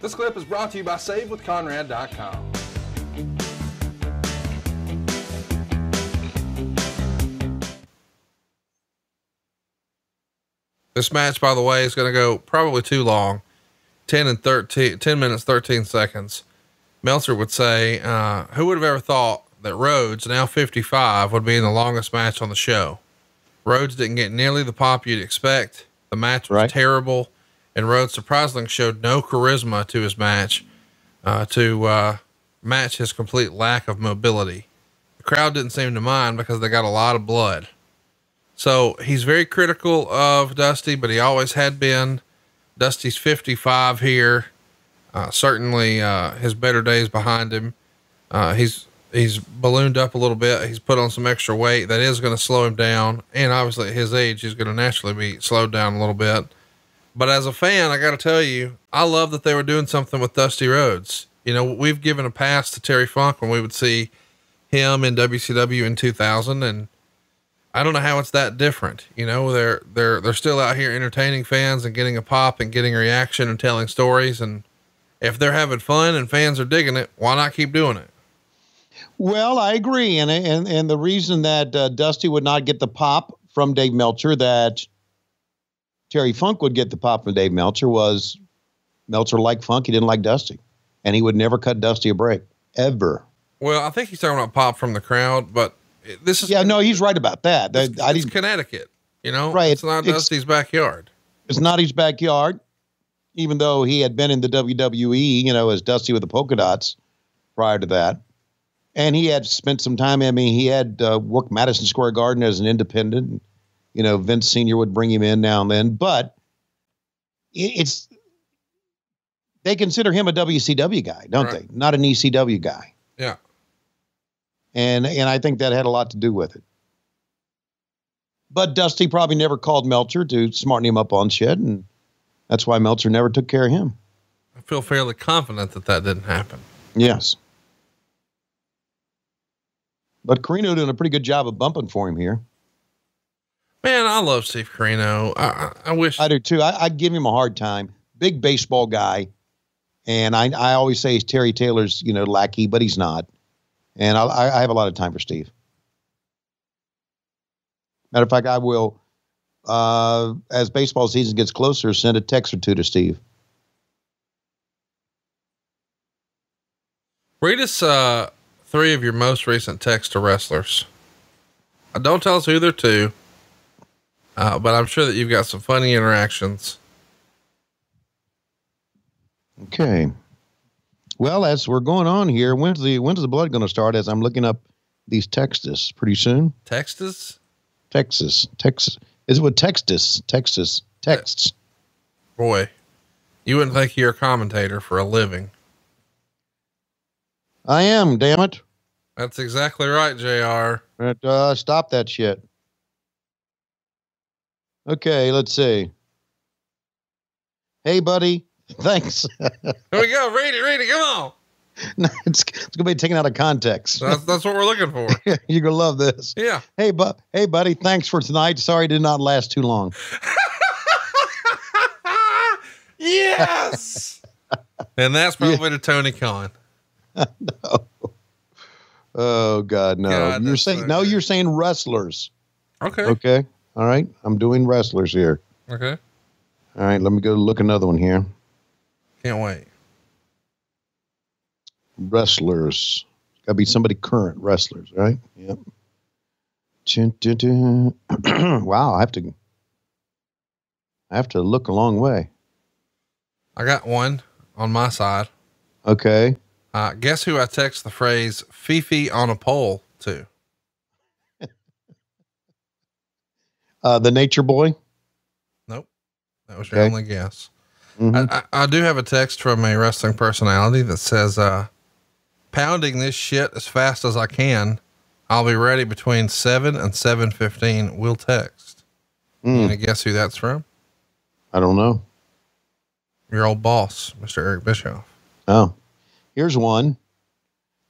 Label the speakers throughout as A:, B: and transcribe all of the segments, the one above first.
A: This clip is brought to you by SaveWithConrad.com.
B: This match, by the way, is going to go probably too long 10 and 13, 10 minutes, 13 seconds. Meltzer would say, uh, Who would have ever thought that Rhodes, now 55, would be in the longest match on the show? Rhodes didn't get nearly the pop you'd expect. The match was
C: Right.
B: terrible, and Rhodes surprisingly showed no charisma to his match uh, to uh, match his complete lack of mobility. The crowd didn't seem to mind because they got a lot of blood. So he's very critical of Dusty, but he always had been. Dusty's 55 here. Uh, certainly, uh, his better days behind him. Uh, he's, he's ballooned up a little bit. He's put on some extra weight that is going to slow him down. And obviously at his age, he's going to naturally be slowed down a little bit. But as a fan, I got to tell you, I love that they were doing something with Dusty Rhodes. You know, we've given a pass to Terry Funk when we would see him in WCW in 2000 and I don't know how it's that different. You know, they're they're they're still out here entertaining fans and getting a pop and getting a reaction and telling stories. And if they're having fun and fans are digging it, why not keep doing it?
C: Well, I agree, and and and the reason that uh, Dusty would not get the pop from Dave Meltzer that Terry Funk would get the pop from Dave Meltzer was Meltzer liked Funk, he didn't like Dusty, and he would never cut Dusty a break ever.
B: Well, I think he's talking about pop from the crowd, but this is
C: Yeah, no, he's right about that.
B: It's,
C: I
B: it's
C: didn't.
B: Connecticut. You know,
C: Right,
B: It's not
C: it's-
B: Dusty's backyard.
C: It's not his backyard, even though he had been in the WWE, you know, as Dusty with the polka dots prior to that. And he had spent some time. I mean, he had uh, worked Madison Square Garden as an independent. You know, Vince Senior would bring him in now and then, but it's they consider him a WCW guy, don't
B: Right.
C: they? Not an ECW guy.
B: Yeah.
C: And and I think that had a lot to do with it. But Dusty probably never called Meltzer to smarten him up on shit, and that's why Meltzer never took care of him.
B: I feel fairly confident that that didn't happen.
C: Yes. But Corino doing a pretty good job of bumping for him here.
B: Man, I love Steve Corino. I, I, wish
C: I do too. I, I give him a hard time. Big baseball guy, and I I always say he's Terry Taylor's you know lackey, but he's not. And I I I have a lot of time for Steve. Matter of fact, I will, uh, as baseball season gets closer, send a text or two to Steve.
B: read us uh, three of your most recent texts to wrestlers. Uh, don't tell us who they're to, uh, but I'm sure that you've got some funny interactions.
C: Okay. Well, as we're going on here, when's the when's the blood going to start? As I'm looking up these Texas pretty soon.
B: Texas.
C: Texas, Texas. Is it what Texas? Texas texts.
B: Boy, you wouldn't think you're a commentator for a living.
C: I am. Damn it!
B: That's exactly right, JR.
C: But, uh, stop that shit. Okay, let's see. Hey, buddy. Thanks.
B: Here we go. Read it, read it. Come on.
C: No, it's, it's gonna be taken out of context.
B: That's, that's what we're looking for.
C: You're gonna love this.
B: Yeah.
C: Hey, bu- hey, buddy. Thanks for tonight. Sorry, it did not last too long.
B: yes. and that's probably to Tony Khan. no.
C: Oh God, no.
B: God,
C: you're saying
B: so
C: no. You're saying wrestlers.
B: Okay.
C: Okay. All right. I'm doing wrestlers here.
B: Okay.
C: All right. Let me go look another one here.
B: Can't wait.
C: Wrestlers. Got to be somebody current wrestlers, right? Yep. Wow. I have to. I have to look a long way.
B: I got one on my side.
C: Okay.
B: Uh, guess who I text the phrase Fifi on a pole to?
C: Uh, the Nature Boy.
B: Nope. That was your
C: Okay.
B: only guess.
C: Mhm.
B: I, I, I do have a text from a wrestling personality that says, uh, pounding this shit as fast as I can. I'll be ready between seven and seven fifteen. We'll text.
C: Mm,
B: And guess who that's from?
C: I don't know.
B: Your old boss, Mr. Eric Bischoff.
C: Oh, here's one.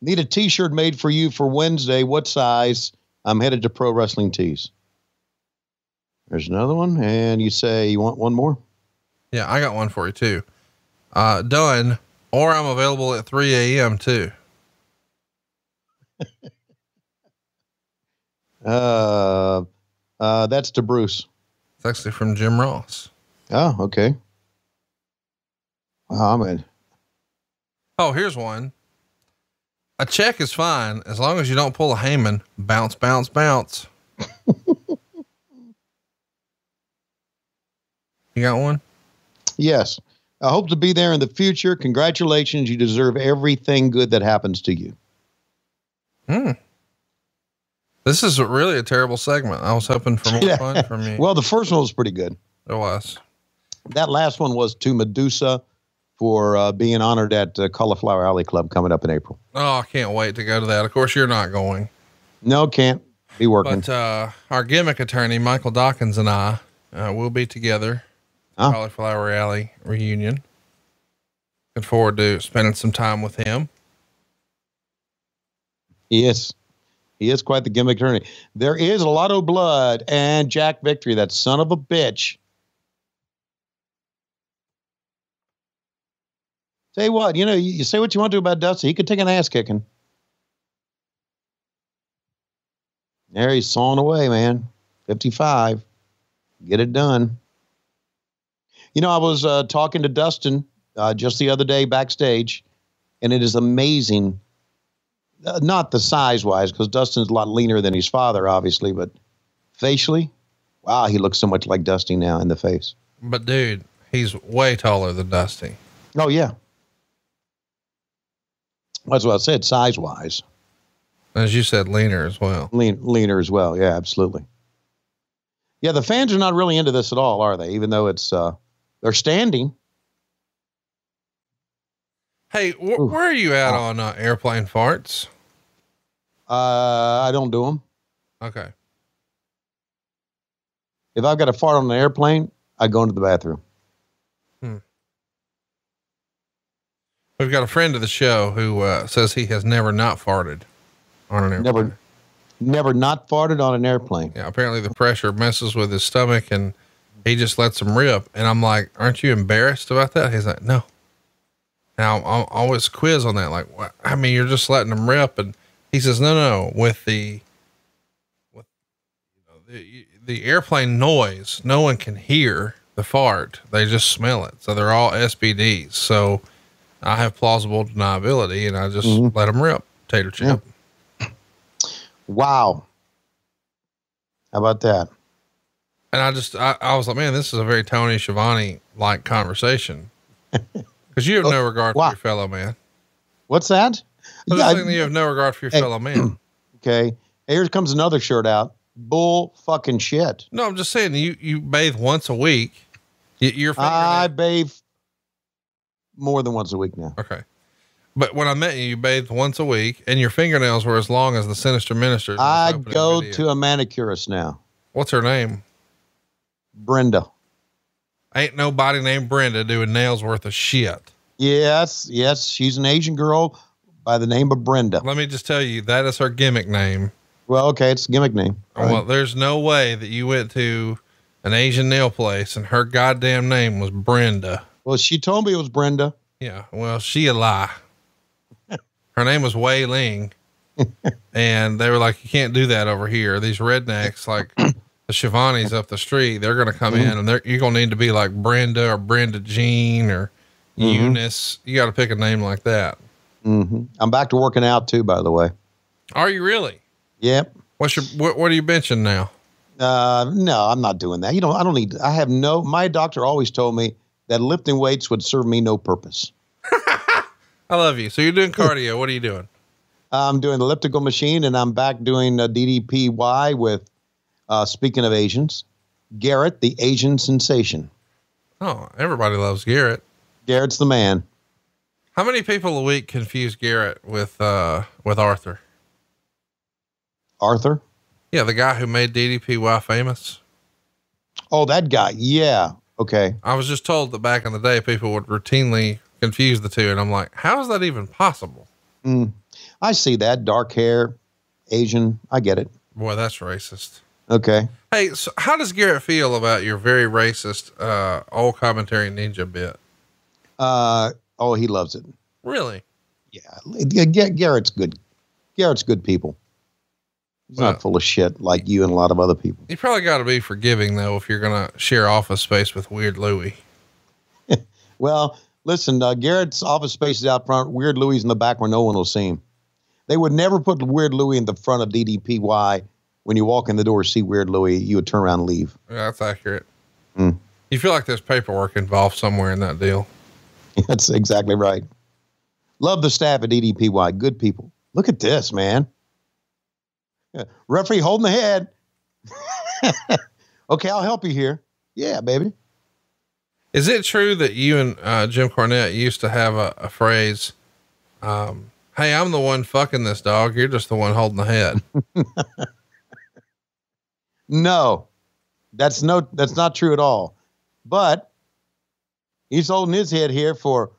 C: Need a T-shirt made for you for Wednesday. What size? I'm headed to Pro Wrestling Tees. There's another one, and you say you want one more.
B: Yeah, I got one for you too. uh, done, or I'm available at 3 a.m. too.
C: Uh, uh, that's to Bruce.
B: It's actually from Jim Ross.
C: Oh, okay. Wow, in.
B: Oh, here's one. A check is fine as long as you don't pull a Heyman. Bounce, bounce, bounce. you got one?
C: Yes. I hope to be there in the future. Congratulations. You deserve everything good that happens to you.
B: Hmm. This is really a terrible segment. I was hoping for more fun from you.
C: Well, the first one was pretty good.
B: it was.
C: That last one was to Medusa for uh, being honored at uh, Cauliflower Alley Club coming up in April.
B: Oh, I can't wait to go to that. Of course, you're not going.
C: No, can't be working.
B: But uh, our gimmick attorney, Michael Dawkins, and I uh, will be together.
C: Oh.
B: Cauliflower Alley reunion. Looking forward to spending some time with him.
C: he is. He is quite the gimmick attorney. There is a lot of blood and Jack Victory, that son of a bitch. Say what, you know, you, you say what you want to about Dusty. He could take an ass kicking. There he's sawing away, man. 55. Get it done. You know, I was uh, talking to Dustin uh, just the other day backstage, and it is amazing uh, not the size wise, because Dustin's a lot leaner than his father, obviously, but facially, wow, he looks so much like Dusty now in the face.
B: But dude, he's way taller than Dusty.
C: Oh, yeah. That's what I said, size wise.
B: As you said, leaner as well.
C: Lean, leaner as well. Yeah, absolutely. Yeah, the fans are not really into this at all, are they? Even though it's, uh, they're standing.
B: Hey, wh- where are you at on uh, airplane farts?
C: Uh, I don't do them.
B: Okay.
C: If I've got a fart on an airplane, I go into the bathroom.
B: We've got a friend of the show who uh, says he has never not farted on an airplane.
C: Never, never not farted on an airplane.
B: Yeah, apparently the pressure messes with his stomach and he just lets them rip. And I'm like, aren't you embarrassed about that? He's like, no. Now I'm always quiz on that. Like, what? I mean, you're just letting them rip. And he says, no, no, with the, with you know, the, the airplane noise, no one can hear the fart. They just smell it. So they're all SBDs. So I have plausible deniability and I just
C: Mhm.
B: let them rip tater chip.
C: Wow. How about that?
B: And I just, I, I was like, man, this is a very Tony Schiavone like conversation. Cause you have no oh, regard
C: wow.
B: for your fellow man.
C: What's that?
B: I
C: Yeah,
B: thinking you have no regard for your
C: Hey.
B: fellow man.
C: okay. Here comes another shirt out. Bull fucking shit.
B: No, I'm just saying you, you bathe once a week. Your
C: I bathe more than once a week now.
B: okay. But when I met you, you bathed once a week and your fingernails were as long as the sinister minister.
C: I go
B: video.
C: to a manicurist now.
B: what's her name?
C: Brenda.
B: Ain't nobody named Brenda doing nails worth of shit.
C: Yes, yes, she's an Asian girl by the name of Brenda.
B: Let me just tell you, that is her gimmick name.
C: Well, okay, it's a gimmick name. right?
B: Well, there's no way that you went to an Asian nail place and her goddamn name was Brenda.
C: Well, she told me it was Brenda.
B: Yeah. Well, she a lie. Her name was Wei Ling. and they were like, you can't do that over here. These rednecks, like the Shivani's up the street, they're going to come in and they're, you're going to need to be like Brenda or Brenda Jean or
C: Mhm.
B: Eunice. You got to pick a name like that.
C: hmm I'm back to working out too, by the way.
B: Are you really?
C: Yep.
B: What's your, what, what are you benching now?
C: Uh, no, I'm not doing that. You know, I don't need. I have no. My doctor always told me that lifting weights would serve me no purpose.
B: I love you. So you're doing cardio. what are you doing?
C: I'm doing elliptical machine, and I'm back doing a DDPY with. Uh, speaking of Asians, Garrett, the Asian sensation.
B: Oh, everybody loves Garrett.
C: Garrett's the man.
B: How many people a week confuse Garrett with uh with Arthur?
C: Arthur.
B: Yeah, the guy who made DDPY famous.
C: Oh, that guy. Yeah. Okay.
B: I was just told that back in the day people would routinely confuse the two, and I'm like, how is that even possible?
C: Mm, I see that. Dark hair, Asian. I get it.
B: Boy, that's racist.
C: Okay.
B: Hey, so how does Garrett feel about your very racist uh old commentary ninja bit?
C: Uh, oh, he loves it.
B: Really?
C: Yeah, Garrett's good. Garrett's good people. He's
B: Well-
C: not full of shit like you and a lot of other people.
B: You probably got to be forgiving though if you're gonna share office space with Weird Louie.
C: Well, listen, uh, Garrett's office space is out front. Weird Louie's in the back where no one will see him. They would never put Weird Louie in the front of DDPY. When you walk in the door, see Weird Louie, you would turn around and leave.
B: Yeah, that's accurate.
C: Hmm.
B: You feel like there's paperwork involved somewhere in that deal.
C: That's exactly right. Love the staff at DDPY. Good people. Look at this, man. Yeah, Referee holding the head. okay, I'll help you here. Yeah, baby.
B: Is it true that you and uh, Jim Cornette used to have a, a phrase? Um, hey, I'm the one fucking this dog. You're just the one holding the head.
C: No, that's no, that's not true at all. But he's holding his head here for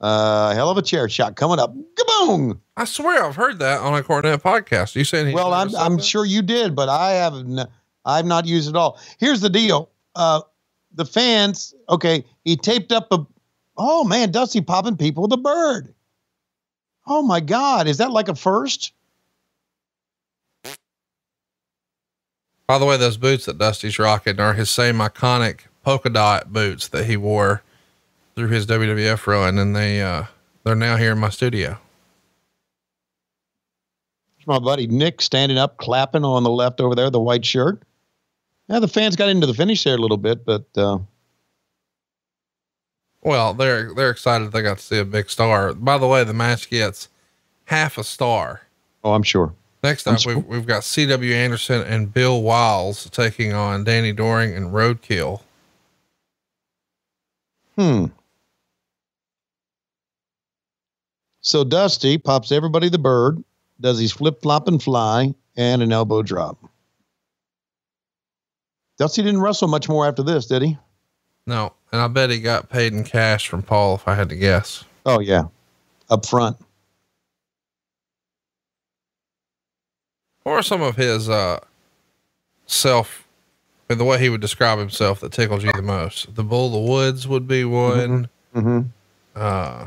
C: a hell of a chair shot coming up. Kaboom!
B: I swear I've heard that on a Cornette podcast. You saying? he's
C: Well, I'm I'm
B: that?
C: sure you did, but I haven't. I've not used it all. Here's the deal. Uh, the fans. Okay, he taped up a. Oh man, Dusty popping people with a bird. Oh my God, is that like a first?
B: By the way, those boots that Dusty's rocking are his same iconic polka dot boots that he wore through his WWF run, and they uh, they're now here in my studio.
C: My buddy Nick standing up, clapping on the left over there, the white shirt. Yeah, the fans got into the finish there a little bit, but uh,
B: Well, they're they're excited they got to see a big star. By the way, the match gets half a star.
C: oh, I'm sure.
B: Next up, we've, we've got C.W. Anderson and Bill Wiles taking on Danny Doring and Roadkill.
C: Hmm. So Dusty pops everybody the bird, does his flip flop and fly, and an elbow drop. Dusty didn't wrestle much more after this, did he?
B: No, and I bet he got paid in cash from Paul if I had to guess.
C: Oh yeah, up front.
B: What are some of his uh, self, and the way he would describe himself that tickled you the most? The Bull of the Woods would be one.
C: Mm-hmm.
B: Uh,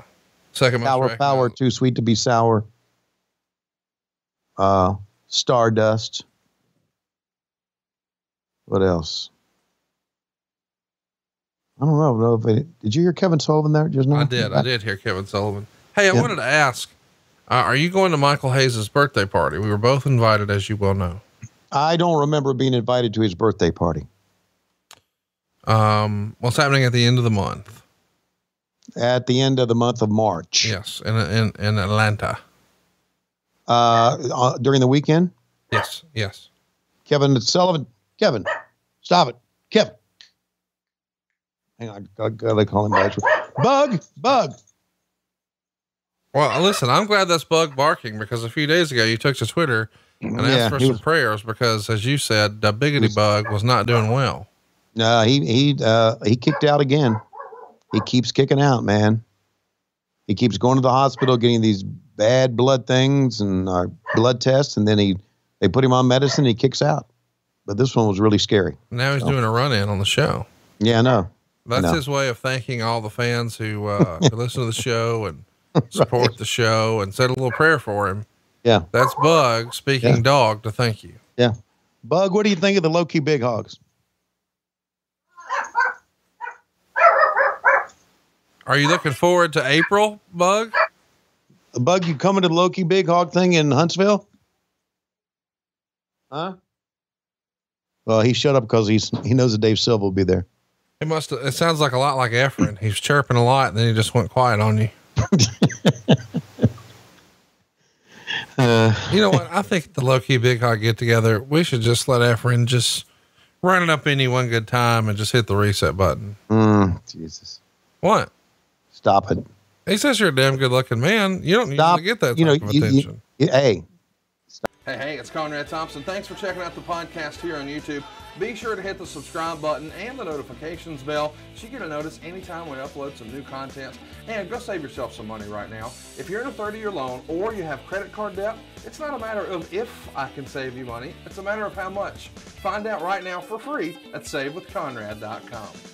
B: second recognized-
C: power, too sweet to be sour. Uh, Stardust. What else? I don't know. know if it, did you hear Kevin Sullivan there just now?
B: I did. I did hear Kevin Sullivan. Hey, I
C: Yeah.
B: wanted to ask, uh, are you going to Michael Hayes' birthday party? We were both invited, as you well know.
C: I don't remember being invited to his birthday party.
B: Um, what's happening at the end of the month?
C: at the end of the month of March.
B: Yes, in in in Atlanta.
C: Uh, uh, during the weekend,
B: Yes, yes.
C: Kevin Sullivan. Kevin, stop it, Kevin. Hang on, God, God, they call him Bug, Bug.
B: Well, listen, I'm glad that's Bug barking because a few days ago you took to Twitter and asked
C: Yeah,
B: for some
C: was,
B: prayers because, as you said, the biggity
C: was-
B: bug was not doing well.
C: uh, he he uh, he kicked out again. He keeps kicking out, man. He keeps going to the hospital, getting these bad blood things and uh, blood tests, and then he they put him on medicine. And he kicks out. But this one was really scary.
B: Now he's
C: Oh.
B: doing a run in on the show.
C: Yeah, I know.
B: That's
C: No.
B: his way of thanking all the fans who, uh, who listen to the show and support the show and said a little prayer for him.
C: Yeah.
B: That's Bug speaking
C: Yeah.
B: dog to thank you. Yeah.
C: Bug, what do you think of the low key big hogs?
B: Are you looking forward to April, Bug?
C: Bug, you coming to the low key big hog thing in Huntsville? Huh? Well, he shut up because he's he knows that Dave Silva will be there.
B: It must. It sounds like a lot like Efren. He's chirping a lot, and then he just went quiet on you.
C: Uh,
B: You know what? I think the low key big hog get together. We should just let Efren just run it up any one good time and just hit the reset button.
C: mm, Jesus,
B: What?
C: stop it.
B: He says you're a damn good looking man. You don't
C: Stop.
B: usually get that
C: You know,
B: of
C: you- you-
B: attention.
C: Yeah, Hey,
A: Hey, hey, it's Conrad Thompson. Thanks for checking out the podcast here on YouTube. Be sure to hit the subscribe button and the notifications bell so you get a notice anytime we upload some new content. And go save yourself some money right now. If you're in a 30 year loan or you have credit card debt, it's not a matter of if I can save you money, it's a matter of how much. Find out right now for free at SaveWithConrad.com.